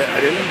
Yeah, I didn't.